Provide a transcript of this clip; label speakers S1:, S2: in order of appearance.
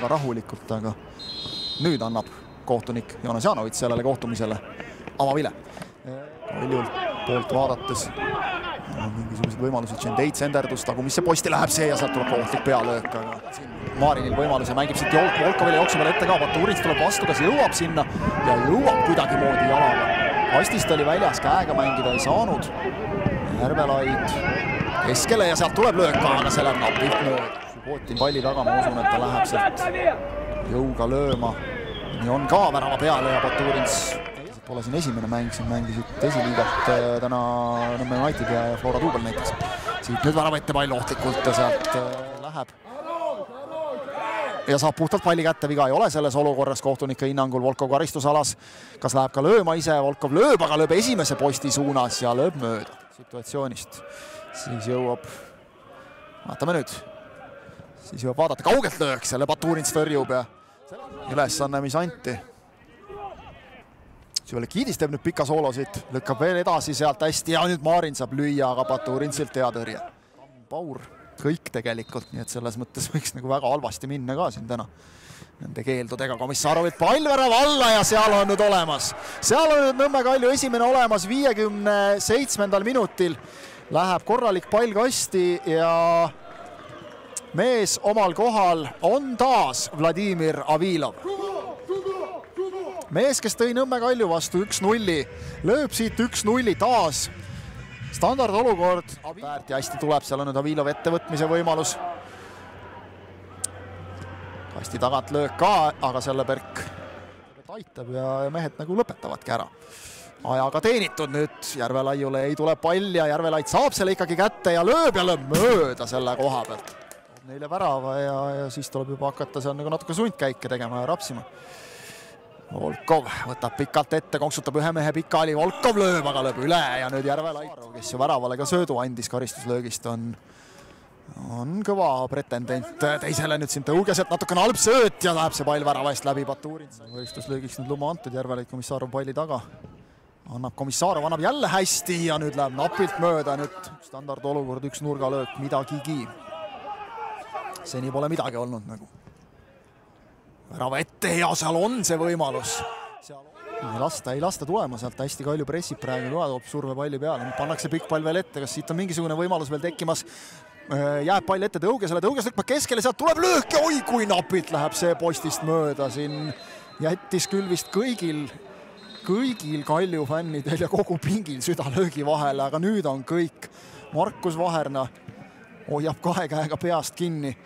S1: väga rahulikult, aga nüüd annab kohtunik Joonas Janovits sellele kohtumisele avavile. Kaljult poolt vaadates mingisugused võimalused, Džendeit senderdus, tagumisse posti läheb see ja sealt tuleb ohtlik pealöök, aga siin Marinil võimaluse, mängib siit Jolk, Volkovile jooksu peale ette ka, Baturins tuleb vastu, kas jõuab sinna ja jõuab kuidagimoodi jalaga. kastist oli väljas, käega mängida ei saanud. Järvelaid keskele ja sealt tuleb löök aga see läheb napilt mööda. Subbotin palli taga, ma usun, et ta läheb sealt jõuga lööma. nii on ka värava peale ja Baturins pole siin esimene mäng, siin mängisid esiliigat täna Nõmme United ja Flora Duubel näiteks. siit nüüd värava ette pall ohtlikult ja sealt läheb. ja saab puhtalt palli kätte, viga ei ole selles olukorras kohtunike hinnangul Volkov karistusalas. kas läheb ka lööma ise, Volkov lööb, aga lööb esimese posti suunas ja lööb mööda situatsioonist. siis jõuab, vaatame nüüd, siis jõuab vaadata, kaugelt löök, selle Baturins tõrjub ja ülesanne, mis anti Süvelekidis teeb nüüd pika soolo siit, lükkab veel edasi sealt hästi ja nüüd Maarin saab lüüa, aga Baturinsilt hea tõrje. Paur, kõik tegelikult, nii et selles mõttes võiks nagu väga halvasti minna ka siin täna. Nende keeldudega Komissarovilt pall värava alla ja seal on nüüd olemas. seal on nüüd Nõmme Kalju esimene olemas viiekümne seitsmendal minutil. Läheb korralik pall kasti ja mees omal kohal on taas Vladimir Avilov mees, kes tõi Nõmme Kalju vastu üks-nulli, lööb siit üks-nulli taas. standardolukord, väärt ja hästi tuleb, seal on nüüd Avilov ettevõtmise võimalus. kasti tagant löök ka, aga selle Berk aitab ja mehed nagu lõpetavadki ära. ajaga teenitud nüüd Järvelaiule ei tule pall ja Järvelaid saab selle ikkagi kätte ja lööb ja lööb mööda selle koha pealt. Neile värava ja, ja siis tuleb juba hakata seal nagu natuke sundkäike tegema ja rapsima Volkov võtab pikalt ette, konksutab ühe mehe pikali, Volkov lööb, aga lööb üle ja nüüd Järvelait, kes ju väravale ka söödu andis karistuslöögist, on on kõva pretendent teisele nüüd siin tõuge sealt natukene halb sööt ja läheb see pall värava eest läbi Baturin. võistluslöögiks nüüd luba antud, Järvelait Komissarov palli taga. annab Komissarov, annab jälle hästi ja nüüd läheb napilt mööda, nüüd standardolukord, üks nurgalöök, midagigi. Seni pole midagi olnud nagu värava ette ja seal on see võimalus. ei lasta, ei lasta tulema sealt, hästi Kalju pressib praegu ka, toob surve palli peale, pannakse pikk pall veel ette, kas siit on mingisugune võimalus veel tekkimas? jääb pall ette Tõugesele, Tõuges lükkab keskele, sealt tuleb löök ja oi kui napilt läheb see postist mööda, siin jättis küll vist kõigil, kõigil Kalju fännidel ja kogu pingil süda löögi vahele, aga nüüd on kõik. Markus Vaherna hoiab kahe käega peast kinni